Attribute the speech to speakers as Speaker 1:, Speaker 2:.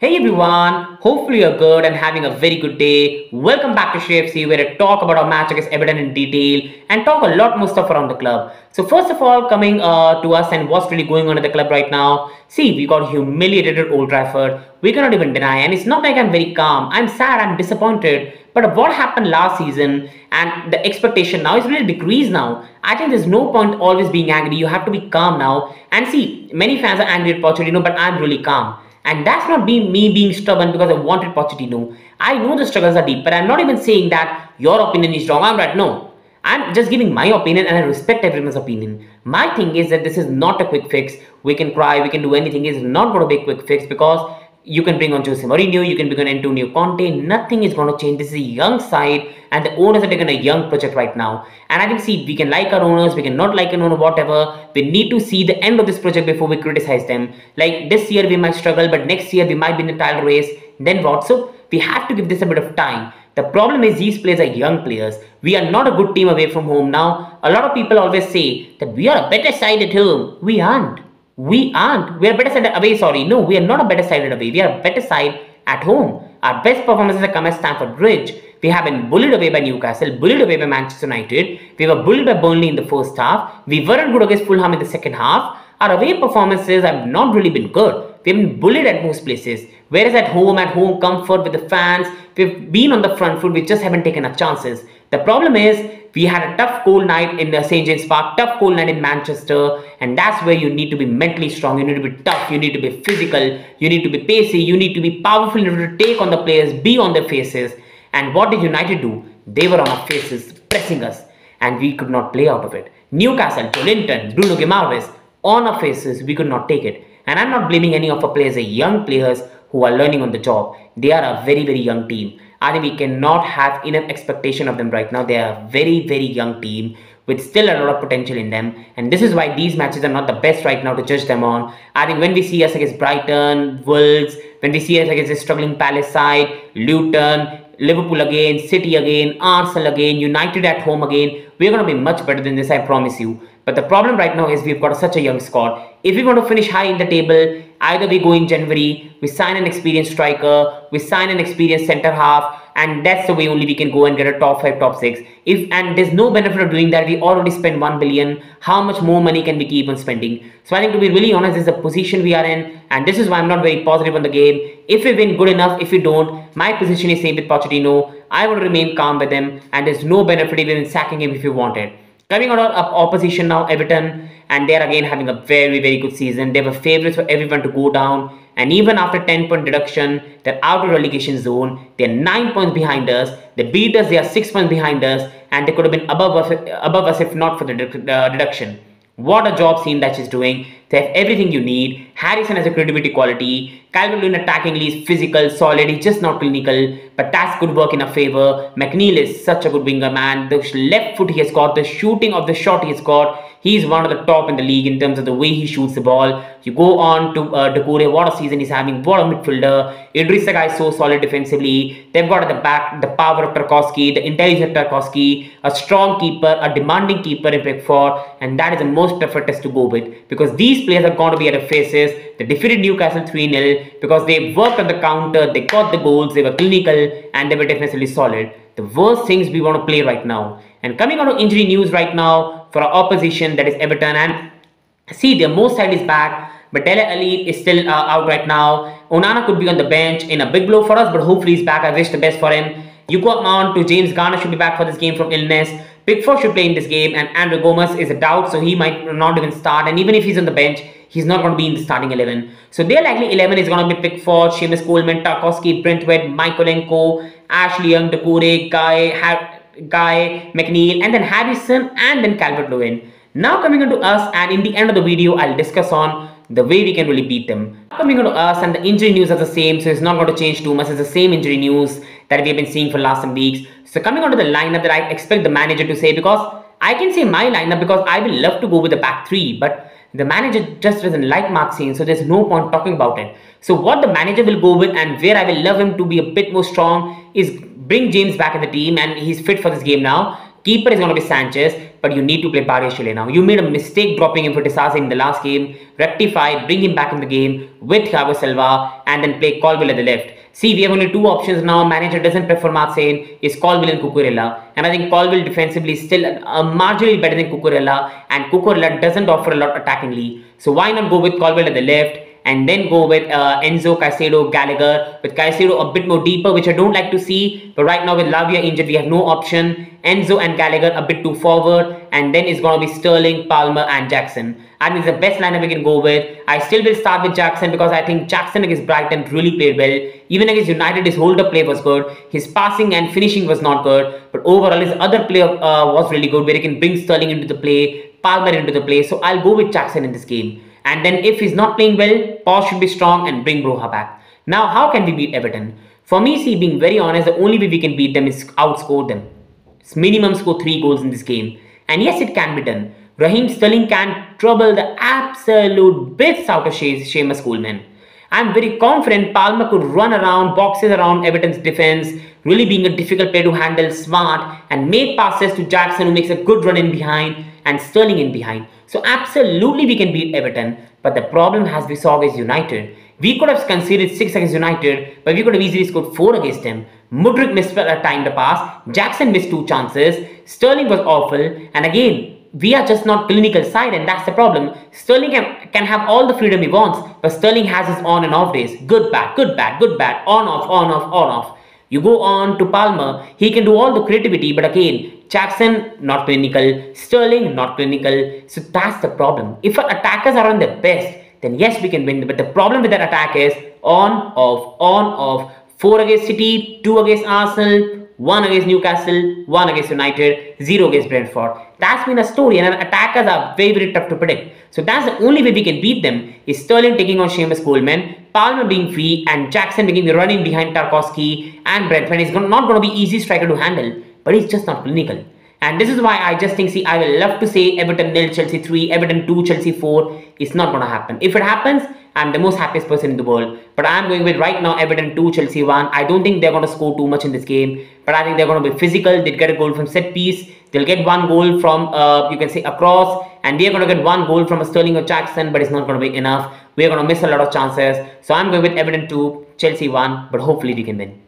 Speaker 1: Hey everyone, hopefully you're good and having a very good day. Welcome back to Shrey FC where I talk about our match against Everton in detail and talk a lot more stuff around the club. So first of all, coming uh, to us and what's really going on at the club right now. See, we got humiliated at Old Trafford. We cannot even deny and it's not like I'm very calm. I'm sad, I'm disappointed. But what happened last season and the expectation now is really decreased now. I think there's no point always being angry. You have to be calm now. And see, many fans are angry at Pochettino, but I'm really calm. And that's not being me being stubborn because I wanted Pochettino. I know the struggles are deep, but I'm not even saying that your opinion is wrong. I'm right. No. I'm just giving my opinion and I respect everyone's opinion. My thing is that this is not a quick fix. We can cry, we can do anything. It's not going to be a quick fix because you can bring on Jose Mourinho, you can bring on Antonio Conte. Nothing is going to change. This is a young side, and the owners are taking a young project right now. And I think, see, we can like our owners, we can not like an owner, whatever. We need to see the end of this project before we criticize them. Like this year, we might struggle, but next year, we might be in the title race. Then what? So we have to give this a bit of time. The problem is these players are young players. We are not a good team away from home now. A lot of people always say that we are a better side at home. We aren't. We aren't. We are better side away, sorry. No, we are not a better side away. We are a better side at home. Our best performances have come at Stamford Bridge. We have been bullied away by Newcastle, bullied away by Manchester United. We were bullied by Burnley in the first half. We weren't good against Fulham in the second half. Our away performances have not really been good. We've been bullied at most places. Whereas at home, at home, comfort with the fans, we've been on the front foot. We just haven't taken our chances. The problem is we had a tough cold night in the St. James Park, tough cold night in Manchester, and that's where you need to be mentally strong. You need to be tough. You need to be physical. You need to be pacey. You need to be powerful in order to take on the players, be on their faces. And what did United do? They were on our faces, pressing us, and we could not play out of it. Newcastle, Joelinton, Bruno Guimaraes, on our faces, we could not take it. And I'm not blaming any of our players, the young players who are learning on the job. They are a very, very young team. I think we cannot have enough expectation of them right now. They are a very, very young team with still a lot of potential in them. And this is why these matches are not the best right now to judge them on. I think when we see us against Brighton, Wolves, when we see us against the struggling Palace side, Luton, Liverpool again, City again, Arsenal again, United at home again, we're going to be much better than this, I promise you. But the problem right now is we've got such a young squad. If we want to finish high in the table, either we go in January, we sign an experienced striker, we sign an experienced centre half, and that's the way only we can go and get a top 5, top 6. If And there's no benefit of doing that. We already spent 1 billion. How much more money can we keep on spending? So I think to be really honest, this is the position we are in, and this is why I'm not very positive on the game. If we win, good enough. If we don't, my position is same with Pochettino. I will remain calm with him, and there's no benefit even in sacking him if you want it. Coming out of opposition now, Everton, and they're again having a very, very good season. They were favourites for everyone to go down. And even after 10 point deduction, they're out of relegation zone. They're 9 points behind us. They beat us, they are 6 points behind us. And they could have been above us, above us if not for the deduction. What a job scene that she's doing. They have everything you need. Harrison has a creativity quality. Calvert-Lewin attackingly is physical, solid. He's just not clinical, but that's good work in a favor. McNeil is such a good winger, man. The left foot he has got, the shooting of the shot he has got, he's one of the top in the league in terms of the way he shoots the ball. You go on to uh, Doucouré, what a season he's having, what a midfielder. Idrissa Gueye is so solid defensively. They've got at the back the power of Tarkowski, the intelligent Tarkowski, a strong keeper, a demanding keeper in Pickford, and that is the most preferred test to go with because these players are going to be at their faces. They defeated Newcastle 3-0 because they worked on the counter, they got the goals, they were clinical, and they were defensively solid. The worst things we want to play right now. And coming out of injury news right now for our opposition, that is Everton, and see their most side is back. But Dele Alli is still uh, out right now. Onana could be on the bench in a big blow for us, but hopefully he's back. I wish the best for him. You got Mount to James Garner should be back for this game from illness. Pickford should play in this game, and André Gomes is a doubt, so he might not even start. And even if he's on the bench, he's not going to be in the starting 11. So their likely 11 is going to be Pickford, Seamus Coleman, Tarkowski, Branthwaite, Mykolenko, Ashley Young, Doucouré, Gueye, Gueye, McNeil, and then Harrison, and then Calvert-Lewin. Now coming on to us, and in the end of the video, I'll discuss on the way we can really beat them. Coming on to us, and the injury news are the same, so it's not going to change too much. It's the same injury news that we've been seeing for last some weeks. So coming on to the lineup that I expect the manager to say, because I can say my lineup because I will love to go with the back three, but the manager just doesn't like Maatsen, so there's no point talking about it. So what the manager will go with and where I will love him to be a bit more strong is bring James back in the team and he's fit for this game now. Keeper is going to be Sanchez. but you need to play Badiashile now. You made a mistake dropping him for Disasi in the last game, rectify, bring him back in the game with Thiago Silva, and then play Colwill at the left. See, we have only two options now. Manager doesn't prefer Maatsen, is Colwill and Cucurella. And I think Colwill defensively is still marginally better than Cucurella, and Cucurella doesn't offer a lot attackingly. So why not go with Colwill at the left? And then go with uh, Enzo, Caicedo, Gallagher. With Caicedo a bit more deeper, which I don't like to see. But right now with Lavia injured, we have no option. Enzo and Gallagher a bit too forward. And then it's going to be Sterling, Palmer and Jackson. I think it's the best lineup we can go with. I still will start with Jackson because I think Jackson against Brighton really played well. Even against United, his hold-up play was good. His passing and finishing was not good. But overall, his other play uh, was really good where he can bring Sterling into the play, Palmer into the play. So I'll go with Jackson in this game. And then if he's not playing well, Paul should be strong and bring Broja back. Now, how can we beat Everton? For me, see, being very honest, the only way we can beat them is outscore them. It's minimum score 3 goals in this game. And yes, it can be done. Raheem Sterling can trouble the absolute bits out of Seamus Coleman. I'm very confident Palmer could run around, boxes around Everton's defense, really being a difficult player to handle, smart, and make passes to Jackson who makes a good run in behind and Sterling in behind. So absolutely we can beat Everton, but the problem has we saw against United. We could have conceded 6 against United, but we could have easily scored 4 against them. Mudryk missed a time to pass, Jackson missed 2 chances, Sterling was awful, and again, we are just not clinical side and that's the problem. Sterling can, can have all the freedom he wants, but Sterling has his on and off days. Good bad, good bad, good bad, on off, on off, on off. You go on to Palmer, he can do all the creativity, but again, Jackson, not clinical. Sterling, not clinical. So that's the problem. If our attackers are on their best, then yes, we can win. But the problem with that attack is on, off, on, off. 4 against City, 2 against Arsenal, 1 against Newcastle, 1 against United, 0 against Brentford. That's been a story and our attackers are very very tough to predict. So that's the only way we can beat them is Sterling taking on Seamus Coleman, Palmer being free and Jackson being running behind Tarkowski and Branthwaite. It's not going to be easy striker to handle but he's just not clinical. And this is why I just think, see, I will love to say Everton nil, Chelsea 3, Everton 2, Chelsea 4. It's not going to happen. If it happens, I'm the most happiest person in the world. But I'm going with right now Everton 2, Chelsea 1. I don't think they're going to score too much in this game. But I think they're going to be physical. They'll get a goal from set piece. They'll get one goal from, uh, you can say, across. And we're going to get one goal from a Sterling or Jackson. But it's not going to be enough. We're going to miss a lot of chances. So I'm going with Everton 2, Chelsea 1. But hopefully we can win.